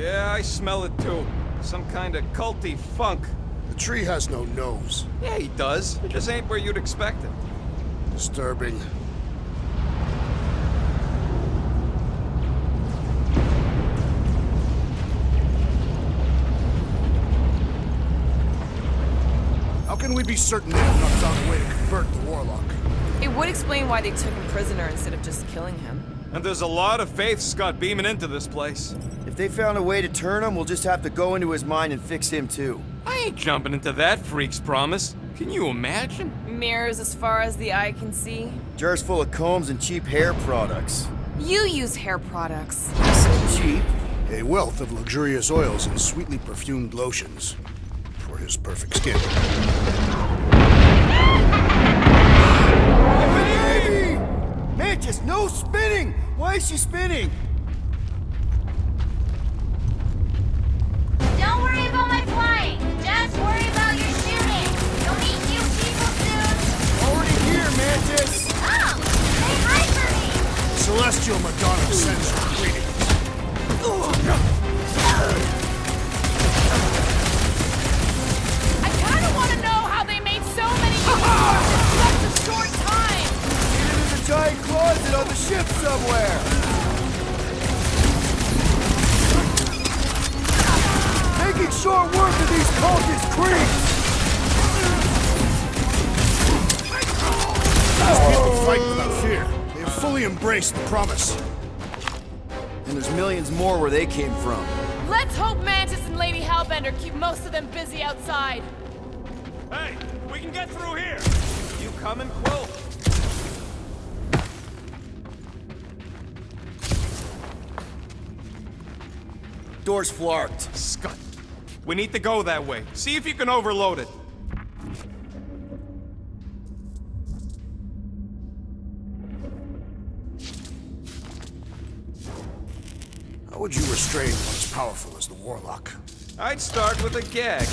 Yeah, I smell it too. Some kind of culty funk. The tree has no nose. Yeah, he does. It just ain't where you'd expect it. Disturbing. How can we be certain they have not found a way to convert the Warlock? It would explain why they took him prisoner instead of just killing him. And there's a lot of faith Scott beaming into this place. If they found a way to turn him, we'll just have to go into his mind and fix him too. I ain't jumping into that freak's promise. Can you imagine? Mirrors as far as the eye can see. Jars full of combs and cheap hair products. You use hair products. So cheap. A wealth of luxurious oils and sweetly perfumed lotions. For his perfect skin. No spinning! Why is she spinning? Don't worry about my flying. Just worry about your shooting. You'll meet new people soon. Already here, Mantis! Oh, say hi for me. Celestial Madonna sends her greetings. Ship somewhere! Making short work of these cultist creeps! These people fight without fear. They have fully embraced the promise. And there's millions more where they came from. Let's hope Mantis and Lady Hellbender keep most of them busy outside. Hey, we can get through here. You come and Quill? Door's flarked. Scott. We need to go that way. See if you can overload it. How would you restrain one as powerful as the Warlock? I'd start with a gag.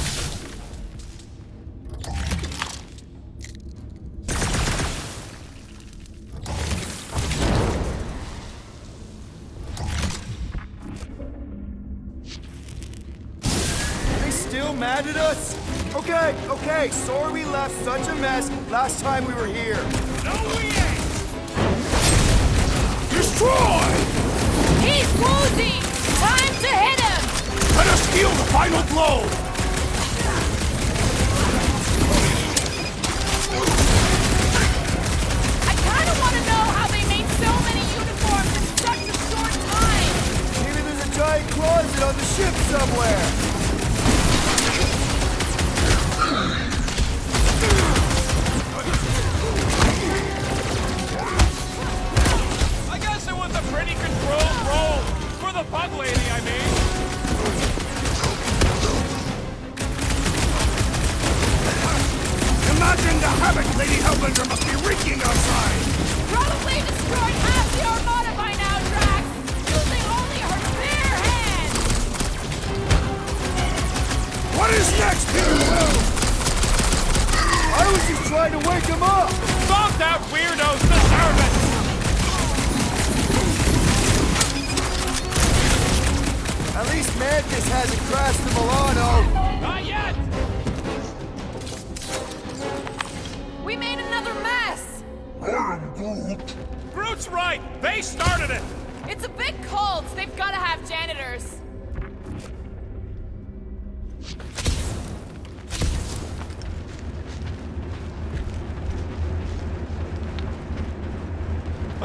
Okay, sorry we left such a mess last time we were here. No, we ain't! Destroy! He's woozy! Time to hit him! Let us deal the final blow! I kind of want to know how they made so many uniforms in such a short time. Maybe there's a giant closet on the ship somewhere. Controlled roll. For the bug lady, I mean. Imagine the havoc Lady Hellbender must be wreaking outside! Probably destroyed half the armada by now, Drax! Using only her bare hands! What is next, Peter Quill? I was just trying to wake him up. Stop that weirdo's the servant! At Mantis hasn't crashed the Milano. Not yet! We made another mess! I'm Groot! Groot's right! They started it! It's a big cult. They've got to have janitors.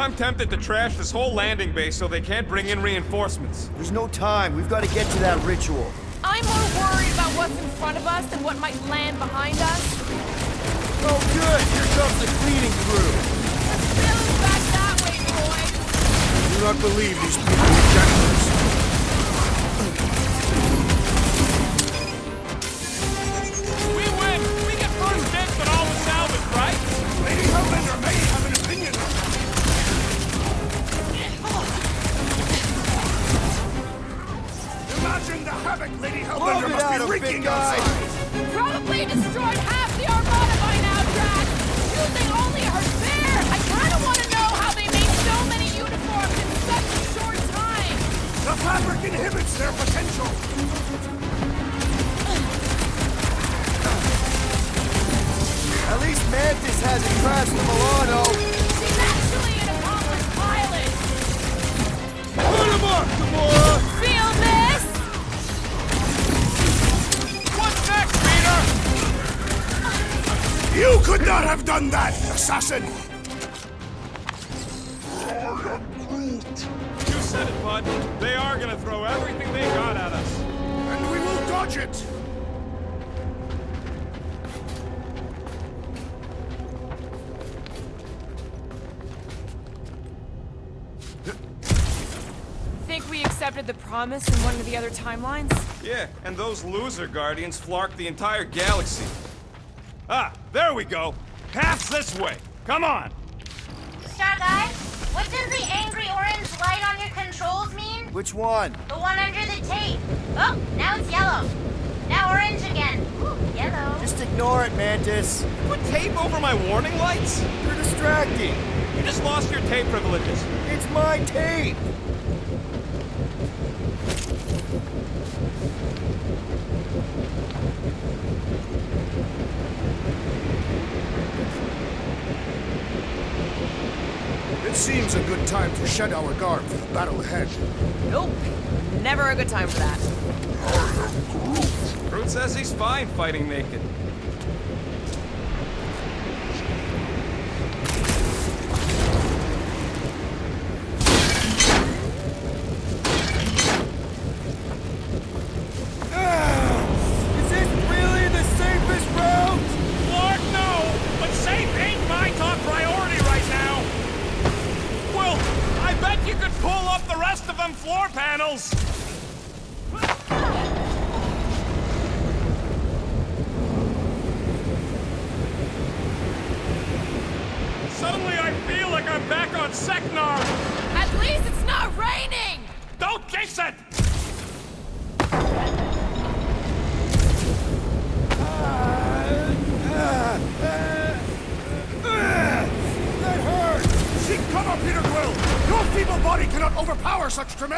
I'm tempted to trash this whole landing base so they can't bring in reinforcements. There's no time. We've got to get to that ritual. I'm more worried about what's in front of us than what might land behind us. Oh, good. Here comes the cleaning crew. Feeling back that way, boys. I do not believe these people are Love Hellbender out of big guy. outside! Probably destroyed half the armada by now, Drax. Using only her bare. I kind of want to know how they made so many uniforms in such a short time. The fabric inhibits their potential! At least Mantis hasn't crashed the Milano. You could not have done that, assassin! You said it, bud. They are gonna throw everything they got at us. And we will dodge it! Think we accepted the promise in one of the other timelines? Yeah, and those loser guardians flarked the entire galaxy. Ah, there we go. Path's this way. Come on. Star Guy, what does the angry orange light on your controls mean? Which one? The one under the tape. Oh, now it's yellow. Now orange again. Ooh, yellow. Just ignore it, Mantis. Put tape over my warning lights? You're distracting. You just lost your tape privileges. It's my tape. It seems a good time to shed our guard for the battle ahead. Nope. Never a good time for that. Groot says he's fine fighting naked. Them floor panels! Suddenly I feel like I'm back on Seknar!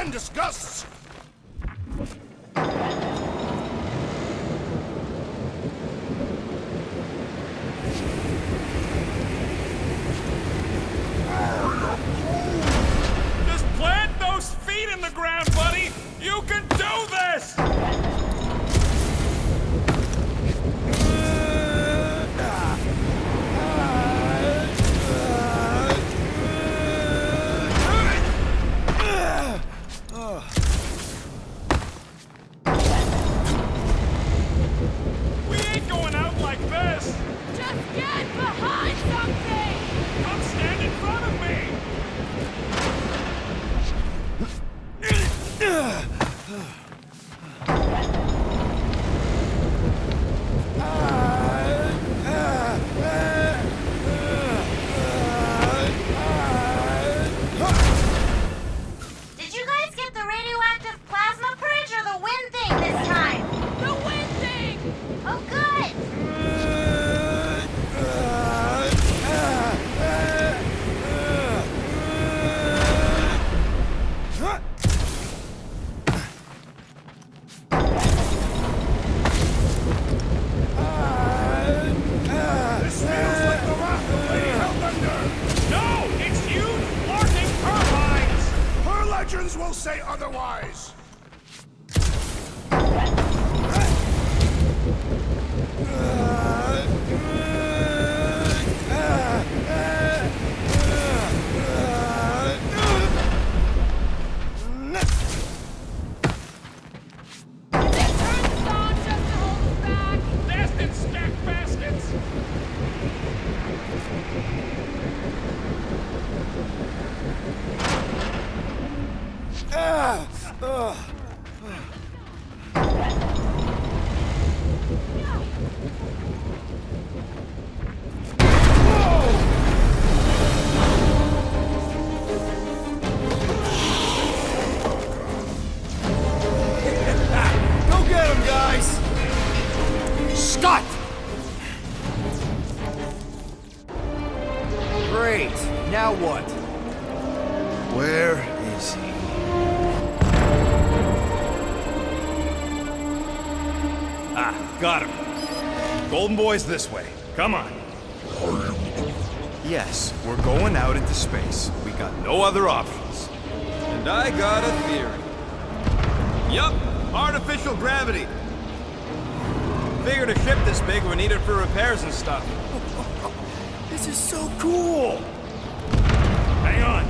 Tremendous gusts! this way. Come on. Yes, we're going out into space. We got no other options. And I got a theory. Yup, artificial gravity. Figured a ship this big we need it for repairs and stuff. This is so cool! Hang on!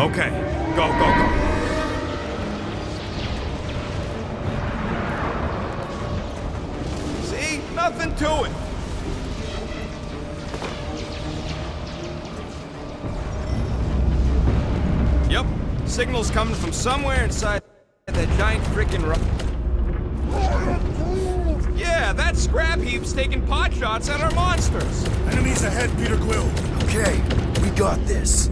Okay, go, go, go. Somewhere inside that giant frickin' Yeah, that scrap heap's taking pot shots at our monsters. Enemies ahead, Peter Quill. Okay, we got this.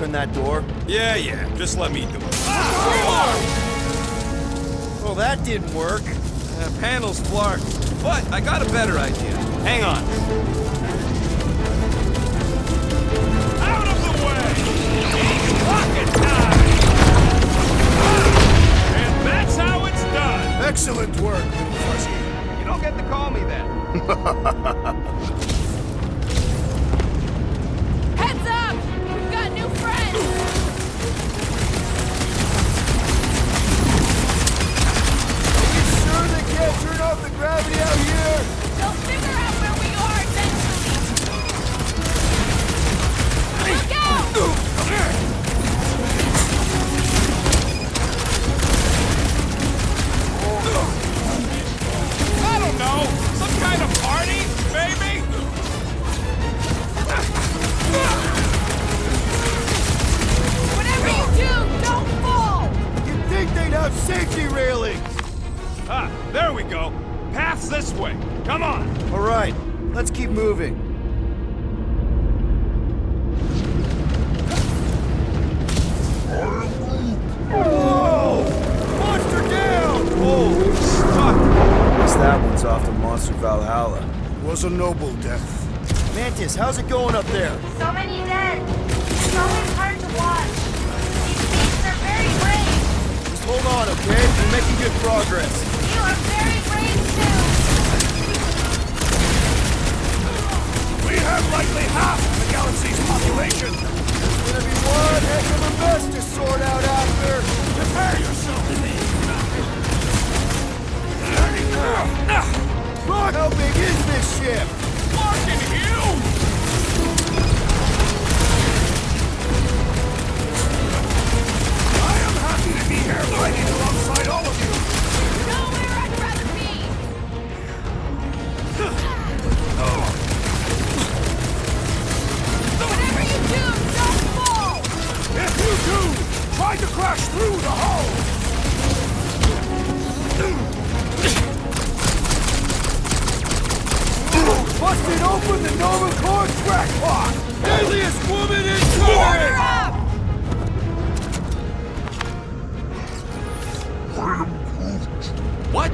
lock that door? Yeah, yeah. Just let me do it. Ah! Well, that didn't work. Uh, panel's flark. But I got a better idea. Hang on. Out of the way! Rocket time! And that's how it's done! Excellent work, little fuzzy. You don't get to call me that. Gravity out here! Path's this way. Come on. All right, let's keep moving. Whoa! Monster down! Oh, stuck. Guess that one's off to Monster Valhalla. Was a noble death. Mantis, how's it going up there? So many dead. It's always hard to watch. These beasts are very brave. Just hold on, okay? We're making good progress. You are very brave too. Have likely half the galaxy's population. It's gonna be one heck of a mess to sort out after. Prepare yourself. Look, how big is this ship? Fucking huge! I am happy to be here fighting alongside all of you. Try to crash through the hull. Busted open the Nova Corps crackpot! Deadliest woman in Order time! up! What?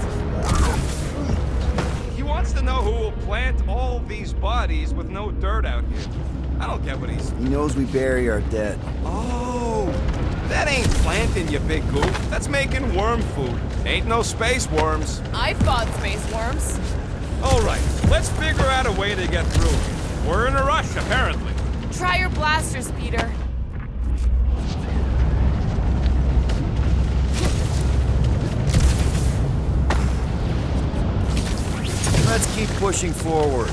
He wants to know who will plant all these bodies with no dirt out here. I don't get what he's... He knows we bury our dead. Oh, that ain't planting, you big goof. That's making worm food. Ain't no space worms. I fought space worms. All right, let's figure out a way to get through. We're in a rush, apparently. Try your blasters, Peter. Let's keep pushing forward.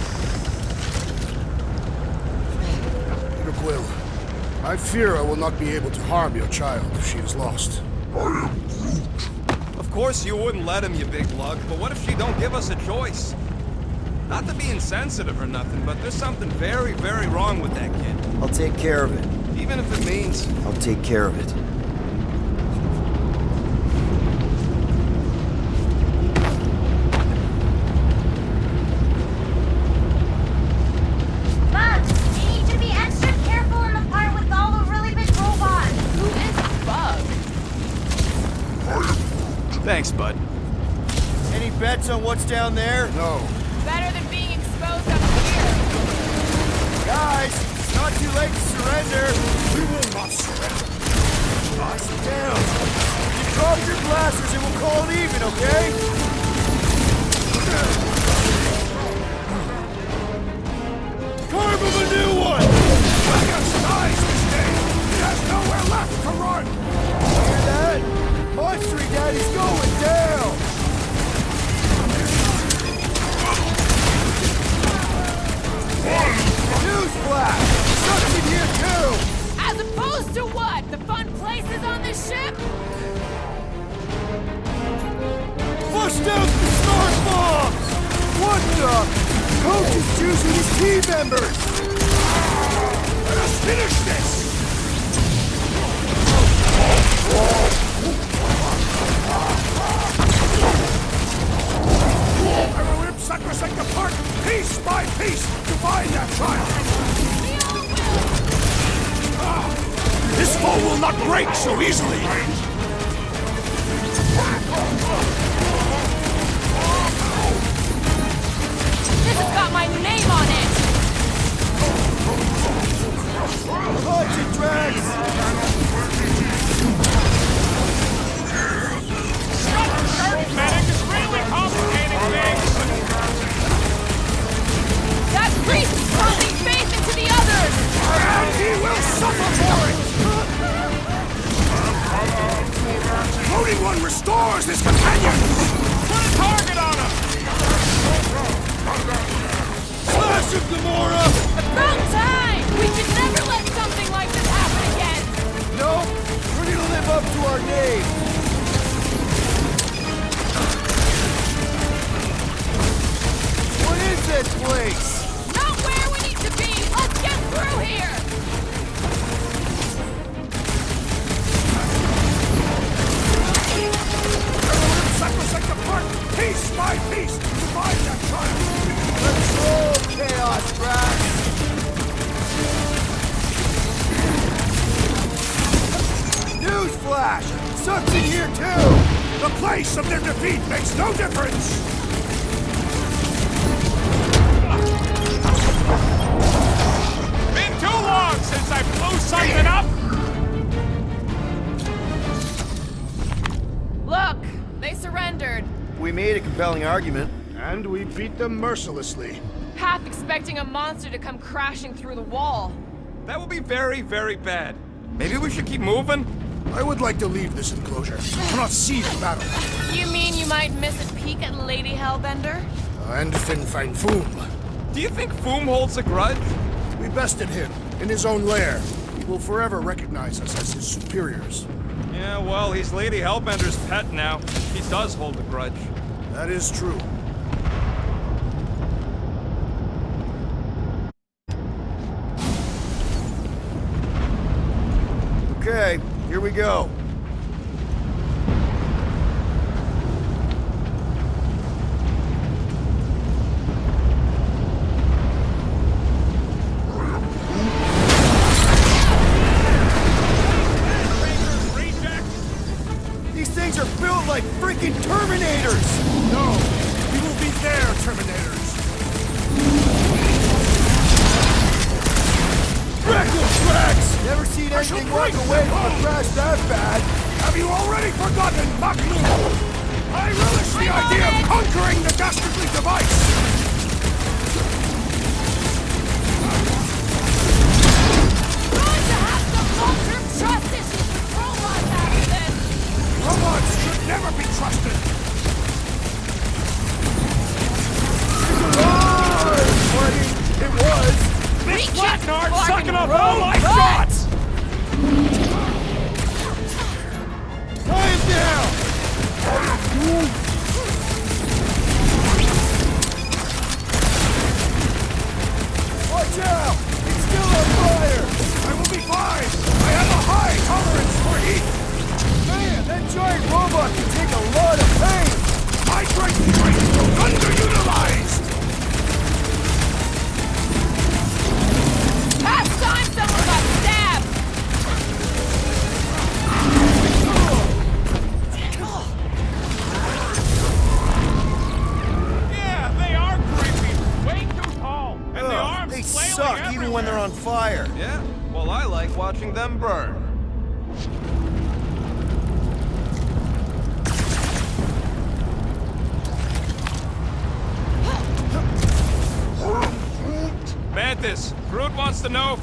Peter Quill, I fear I will not be able to harm your child if she is lost. Of course you wouldn't let him, you big lug, but what if she don't give us a choice? Not to be insensitive or nothing, but there's something very, very wrong with that kid. I'll take care of it. Even if it means... I'll take care of it. Thanks, bud. Any bets on what's down there? No. Better than being exposed up here. Guys, it's not too late to surrender. We will not surrender. Box it down. You drop your blasters and we'll call it even, okay? Carve him a new one! Williams dies this day. He has nowhere left to run. Hear that? Monster Daddy's going down! Newsflash! Sucks in here too! As opposed to what? The fun places on this ship? Flushed out the star bombs! What the? Coach is choosing his team members! Let us finish this. I will rip Sacrosanct apart, piece by piece, to find that child. Ah, This foe will not break so easily. This has got my name on it! Punch it, Drax! Suffer for it! Floating One restores his companion! Put a target on him! Slash him, Gamora! About time! We can never let something like this happen again! No, we're gonna live up to our name! What is this place? Not where we need to be! Let's get through here! like the park, piece by piece, divide that child. Control chaos, Drax! Newsflash! Sucks in here too! The place of their defeat makes no difference! Been too long since I blew something up? Surrendered. We made a compelling argument. And we beat them mercilessly. Half expecting a monster to come crashing through the wall. That would be very, very bad. Maybe we should keep moving? I would like to leave this enclosure. I cannot see the battle. You mean you might miss a peek at Lady Hellbender? And Fin Fang Foom. Do you think Foom holds a grudge? We bested him in his own lair. He will forever recognize us as his superiors. Yeah, well, he's Lady Hellbender's pet now. He does hold a grudge. That is true. Okay, here we go.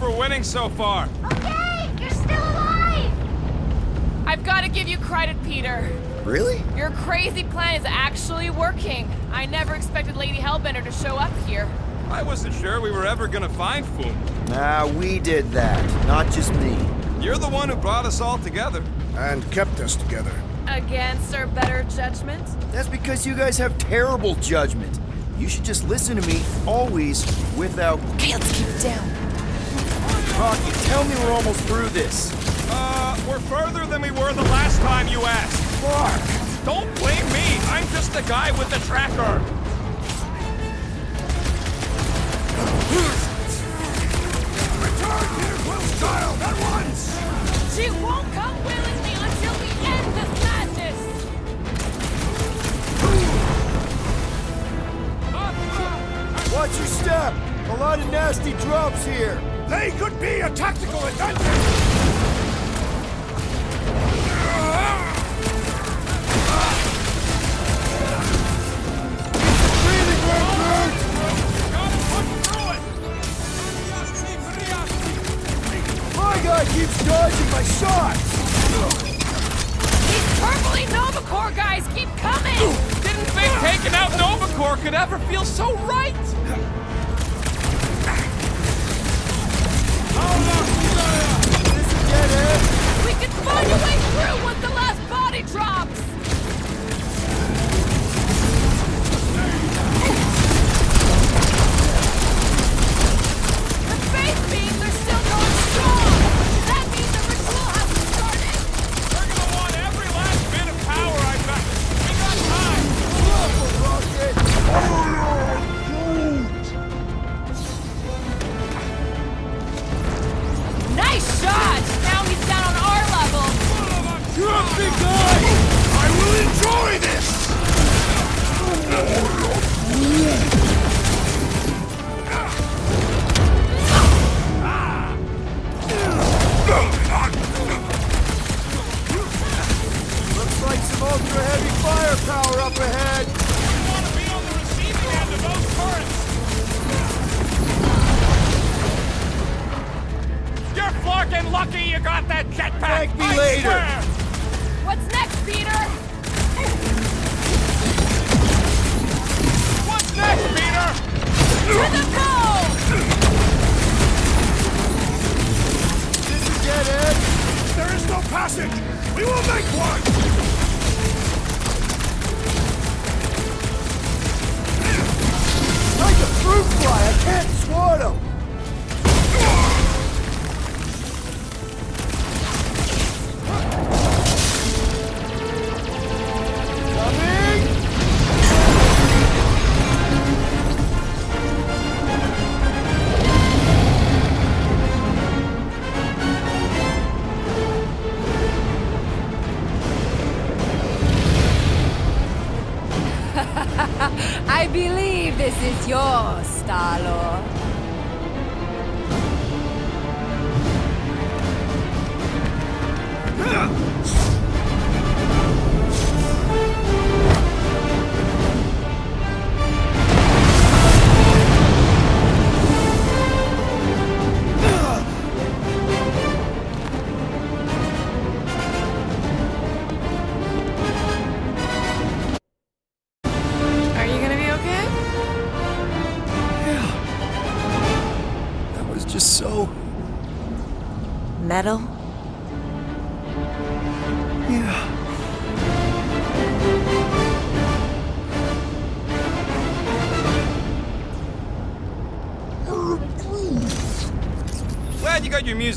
We're winning so far. Okay, you're still alive! I've got to give you credit, Peter. Really? Your crazy plan is actually working. I never expected Lady Hellbender to show up here. I wasn't sure we were ever gonna find Foom. Nah, we did that. Not just me. You're the one who brought us all together. And kept us together. Against our better judgment? That's because you guys have terrible judgment. You should just listen to me, always, without... Okay, let's keep it down. Rocky, tell me we're almost through this. Uh, we're further than we were the last time you asked. Fuck! Don't blame me. I'm just the guy with the tracker. Return Peter Quill's child at once! She won't come willingly until we end this madness! Watch your step! A lot of nasty drops here. They could be a tactical advantage! Breathing room, Gotta through it. My guy keeps dodging my shots! These purpley Nova Corps guys keep coming! Didn't think taking out Nova Corps could ever feel so right.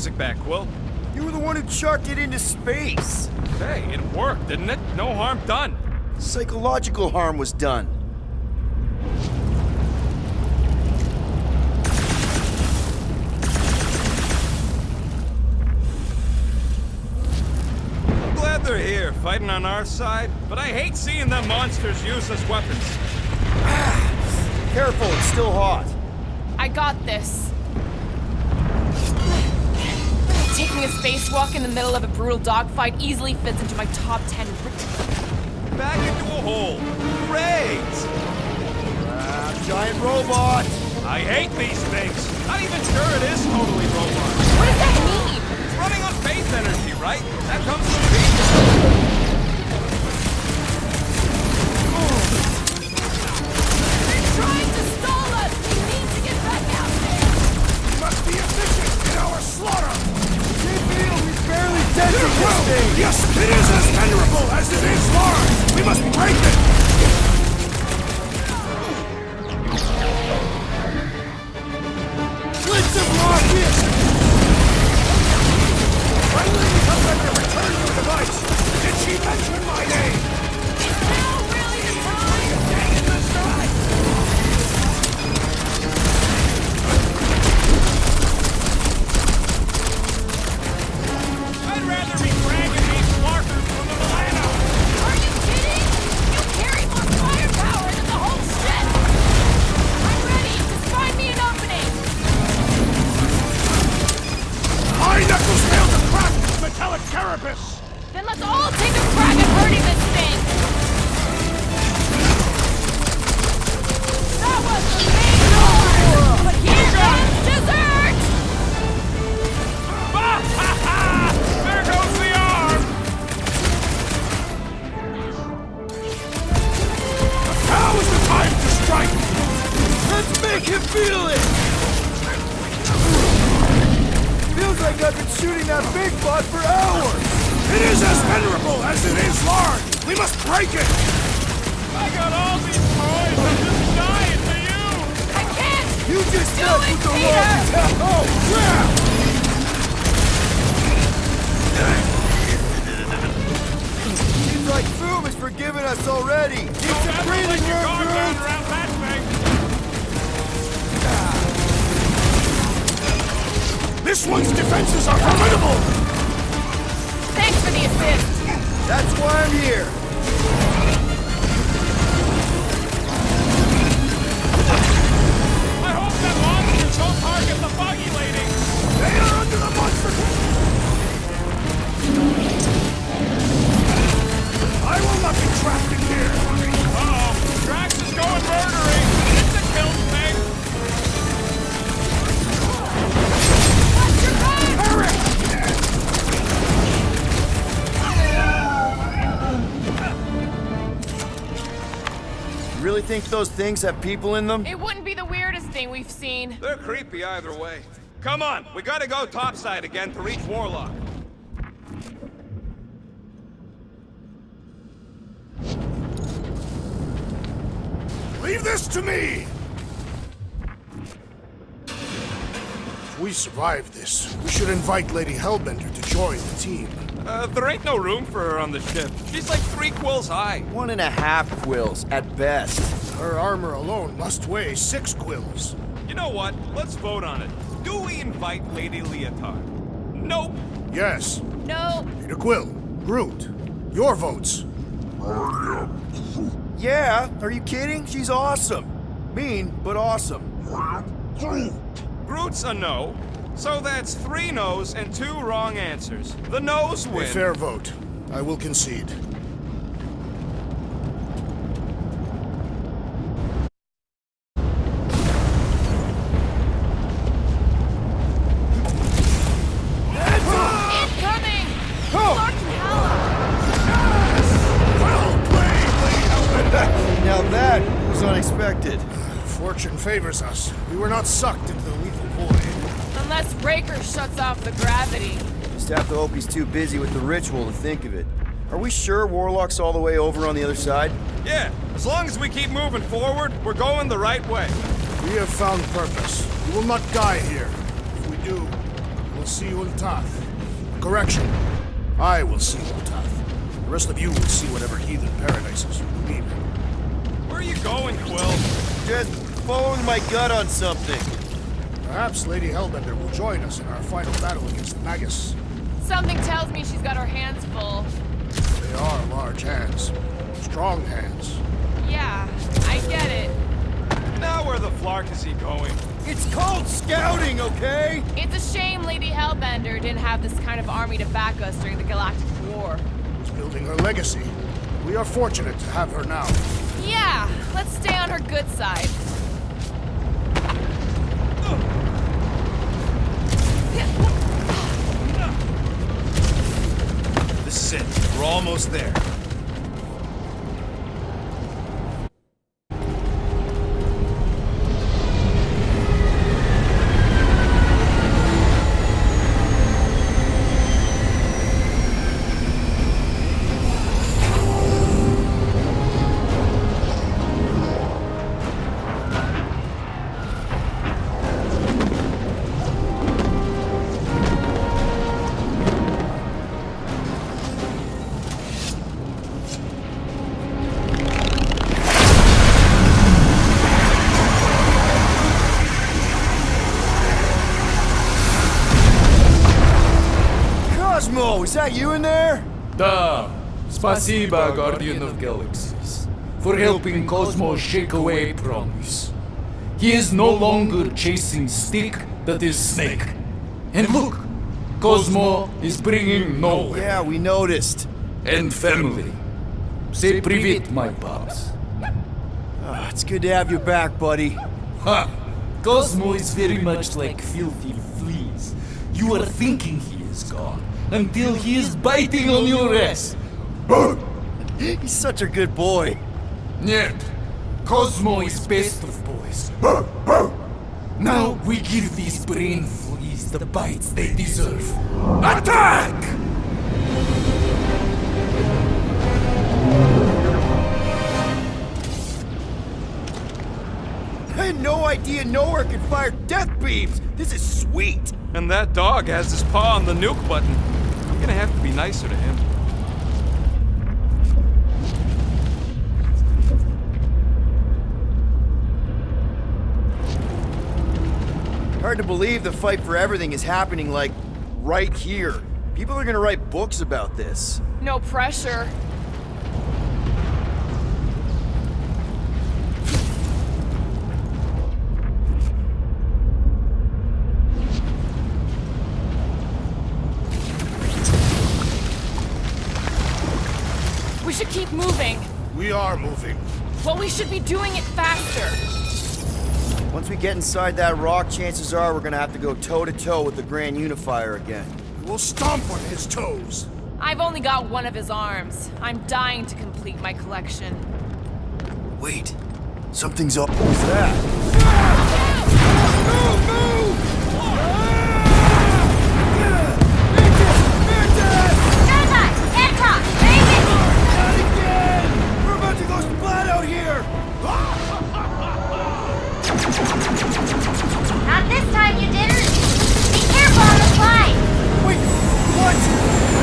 Music back, Quill. You were the one who chucked it into space. Hey, it worked, didn't it? No harm done. Psychological harm was done. Glad they're here, fighting on our side, but I hate seeing them monsters use as weapons. Careful, it's still hot. I got this. Taking a spacewalk in the middle of a brutal dogfight easily fits into my top 10. Back into a hole. Great! Ah, giant robot! I hate these things. Not even sure it is totally robot. What does that mean? It's running on faith energy, right? That comes from being... Trying to stall us! We need to get back out there! We must be efficient in our slaughter! Thing! yes, it is as venerable as it is large! We must break it! Blitz of rockets! Finally, we come back to return your device! Did she mention my name? Those things have people in them? It wouldn't be the weirdest thing we've seen. They're creepy either way. Come on, we gotta go topside again to reach Warlock. Leave this to me! If we survive this, we should invite Lady Hellbender to join the team. Uh, there ain't no room for her on the ship. She's like three quills high. One and a half quills, at best. Her armor alone must weigh six quills. You know what? Let's vote on it. Do we invite Lady Leotard? Nope. Yes, No, Peter Quill, Groot, your votes. Yeah, are you kidding? She's awesome. Mean, but awesome. Groot's a no. So that's three no's and two wrong answers. The no's A win. fair vote. I will concede. Too busy with the ritual to think of it. Are we sure Warlock's all the way over on the other side? Yeah, as long as we keep moving forward, we're going the right way. We have found purpose. We will not die here. If we do, we will see you in Tath. Correction. I will see you in Tath. The rest of you will see whatever heathen paradises you believe in. Where are you going, Quill? Just following my gut on something. Perhaps Lady Hellbender will join us in our final battle against the Magus. Something tells me she's got her hands full. They are large hands. Strong hands. Yeah, I get it. Now where the flark is he going? It's called scouting, okay? It's a shame Lady Hellbender didn't have this kind of army to back us during the Galactic War. Who's building her legacy. We are fortunate to have her now. Yeah, let's stay on her good side. This We're almost there. that you in there? Da. Спасибо, Guardian of Galaxies, for helping Cosmo shake away Promise. He is no longer chasing stick that is snake. And look, Cosmo is bringing Knowhere. Yeah, we noticed. And family. Say privet, my boss. Oh, ah, it's good to have you back, buddy. Ha! Cosmo is very much like filthy fleas. You are thinking he is gone, until he is biting on your ass. He's such a good boy. Нет. Cosmo is best of boys. Now we give these brain fleas the bites they deserve. Attack! I had no idea Knowhere could fire death beams! This is sweet! And that dog has his paw on the nuke button. I'm gonna have to be nicer to him. Hard to believe the fight for everything is happening like right here. People are gonna write books about this. No pressure. Should be doing it faster. Once we get inside that rock, chances are we're gonna have to go toe to toe with the Grand Unifier again. We'll stomp on his toes. I've only got one of his arms. I'm dying to complete my collection. Wait, something's up. What's that? Dragon! What?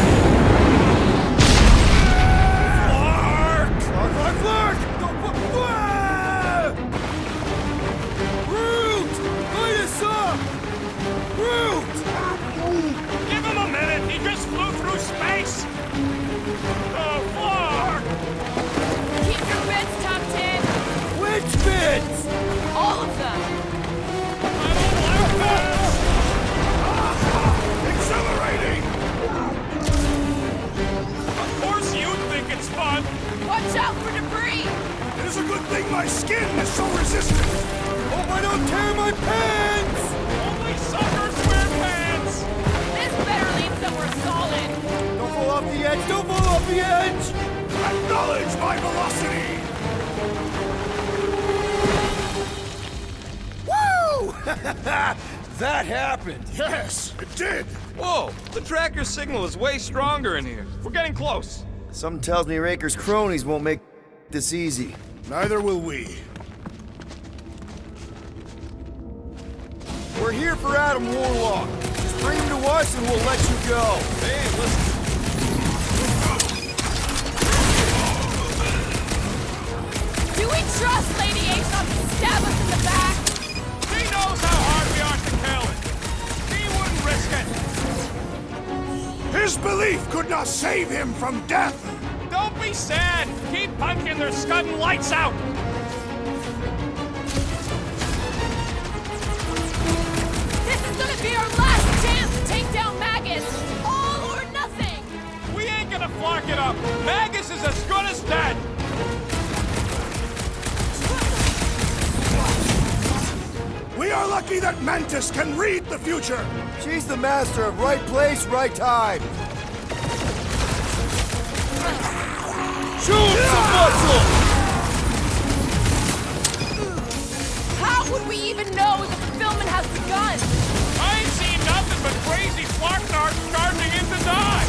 It is a good thing my skin is so resistant. Hope I don't tear my pants! Only suckers wear pants. This better lead somewhere solid. Don't fall off the edge! Don't fall off the edge! Acknowledge my velocity! Woo! that happened. Yes, it did. Whoa! The tracker signal is way stronger in here. We're getting close. Something tells me Raker's cronies won't make this easy. Neither will we. We're here for Adam Warlock. Just bring him to us and we'll let you go. Hey, listen. Do we trust Lady H not to stab us in the back? He knows how hard we are to kill. He wouldn't risk it. His belief could not save him from death. Don't be sad. Keep punching their scudding lights out. This is gonna be our last chance to take down Magus. All or nothing. We ain't gonna flark it up. Magus is as good as dead. We are lucky that Mantis can read the future. She's the master of right place, right time. Shoot some muscle! How would we even know the fulfillment has begun? I ain't seen nothing but crazy Flarknards charging in to die.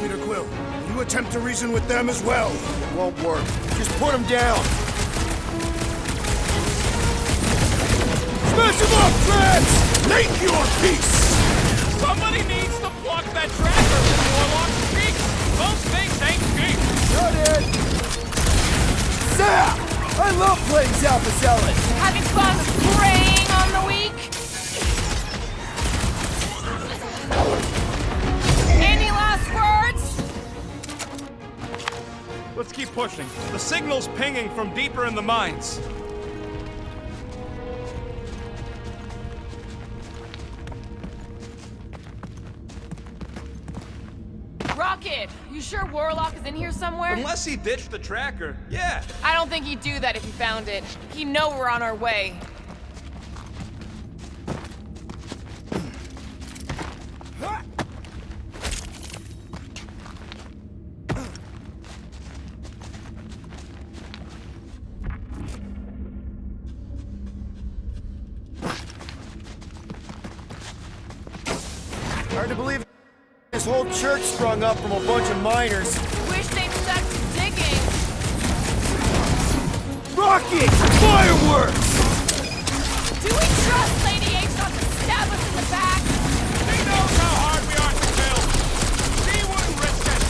Peter Quill. You attempt to reason with them as well. It won't work. Just put them down. Smash him up, Trance! Make your peace! Somebody needs to pluck that tracker from Warlock's cheek. Those things ain't cheap. Got it! Zap! I love playing Zappa Zealot! Having fun preying on the weak? Let's keep pushing. The signal's pinging from deeper in the mines. Rocket, you sure Warlock is in here somewhere? Unless he ditched the tracker. Yeah. I don't think he'd do that if he found it. He'd know we're on our way. hard to believe this whole church sprung up from a bunch of miners. Wish they'd stuck to digging. Rocket! Fireworks! Do we trust Lady H not to stab us in the back? She knows how hard we are to kill. She wouldn't risk it.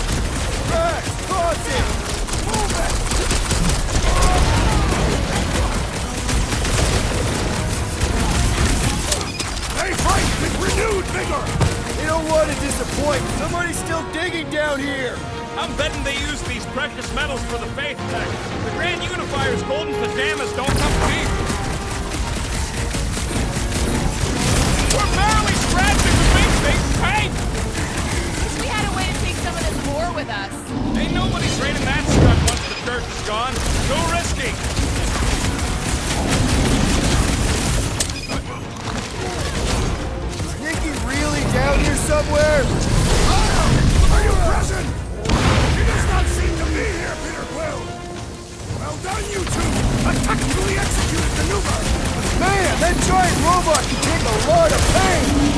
Back! Cross it! Move it! They fight with renewed vigor! You don't want to disappoint. Somebody's still digging down here. I'm betting they use these precious metals for the faith tech. The Grand Unifier's golden pajamas don't come cheap. We're barely scratching the big thing's paint! Wish we had a way to take some of this ore with us. Ain't nobody trading that stuff once the church is gone. Too risky. Down here somewhere? Ah! Are you present? She does not seem to be here, Peter Quill! Well done, you two! A tactically executed maneuver! Man, that giant robot can take a lot of pain!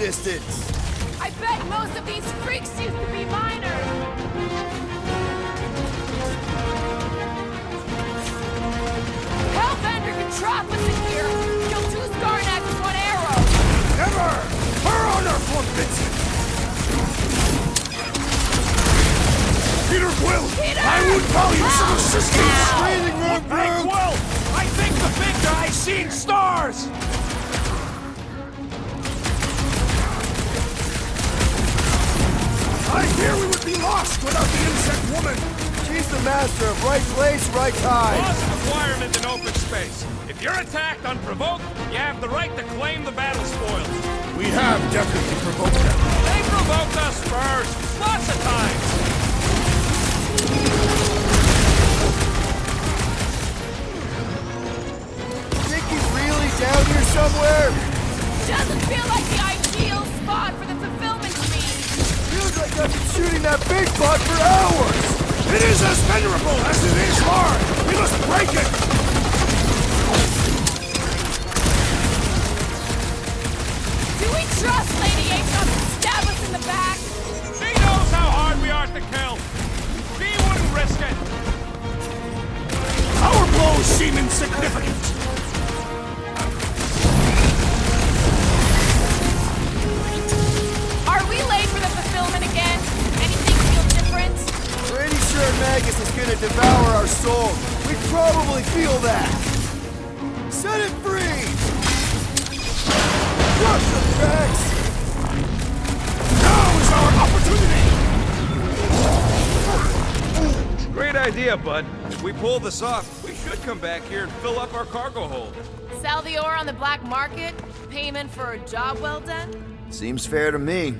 Resistance. As venerable as it is hard! We must break it! Do we trust Lady H to stab us in the back? She knows how hard we are to kill. She wouldn't risk it. Our blows seem insignificant! Sure Magus is gonna devour our soul. We probably feel that. Set it free! Crush the tracks! Now is our opportunity! Great idea, bud. If we pull this off, we should come back here and fill up our cargo hold. Sell the ore on the black market? Payment for a job well done? Seems fair to me.